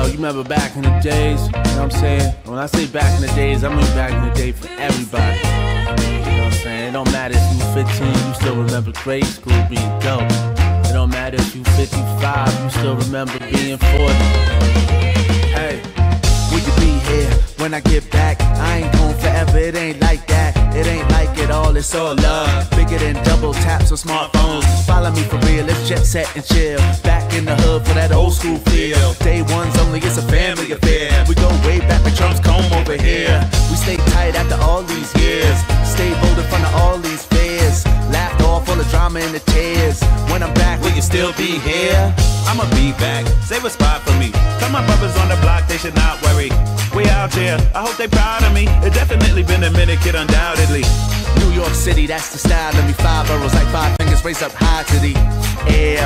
Yo, you remember back in the days? You know what I'm saying? When I say back in the days, I mean back in the day for everybody. You know what I'm saying? It don't matter if you 15, you still remember grade school being dope. It don't matter if you 55, you still remember being 40. Hey, Will you be here when I get back? I ain't gone forever, it ain't like that. It ain't like it all, it's all love. Bigger than double taps on smartphones. Follow me for real, let's jet set and chill. Back in the hood for that old school feel. Day one's only, it's a drama and the tears. When I'm back, will you still be here? I'ma be back. Save a spot for me. Tell my brothers on the block they should not worry. We out here. I hope they proud of me. It definitely been a minute, kid, undoubtedly. New York City, that's the style of me. Five boroughs like five fingers raised up high to the air.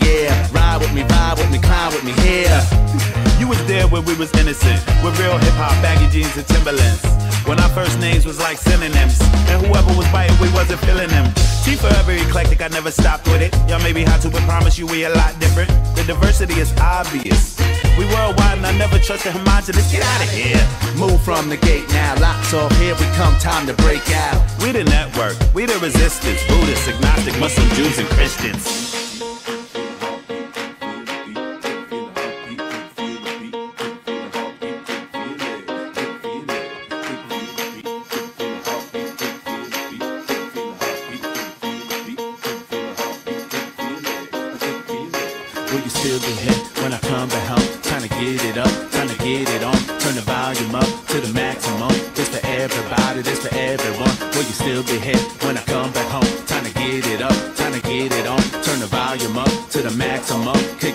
Yeah, ride with me, vibe with me, climb with me here. You was there when we was innocent, with real hip hop, baggy jeans and Timberlands. When our first names was like synonyms, and whoever was biting, we wasn't feeling them. T forever eclectic, I never stopped with it. Y'all may be hot to, but promise you we a lot different. The diversity is obvious. We worldwide, and I never trust the homogenous. Get out of here. Move from the gate now, locks off, here we come, time to break out. We the network, we the resistance. Buddhists, agnostic, Muslim, Jews, and Christians. will you still be hit when I come back home? Time to get it up, time to get it on. Turn the volume up to the maximum. This for everybody, this for everyone. Will you still be hit when I come back home? Time to get it up, time to get it on. Turn the volume up to the maximum. Kick